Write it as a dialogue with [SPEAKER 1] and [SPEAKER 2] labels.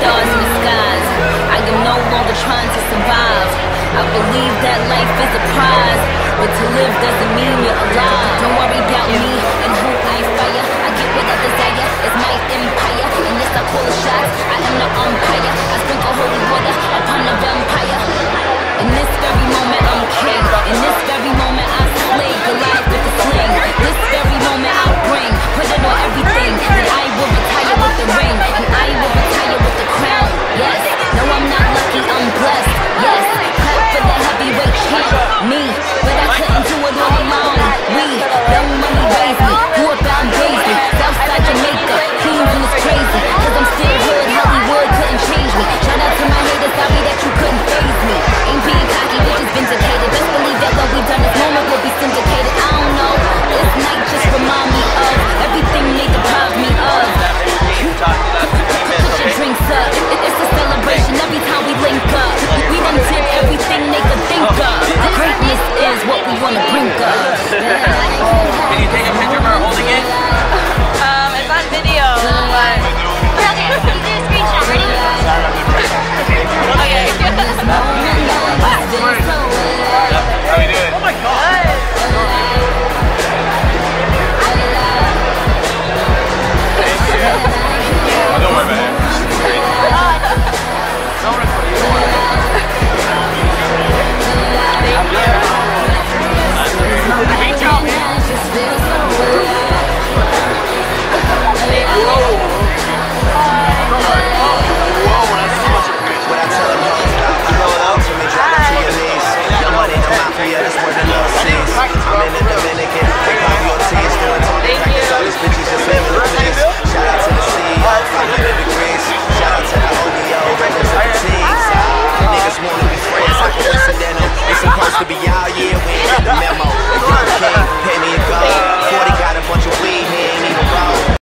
[SPEAKER 1] stars in the skies. I am no longer trying to survive. I believe that life is a prize, but to live doesn't mean you're alive. Don't worry about me.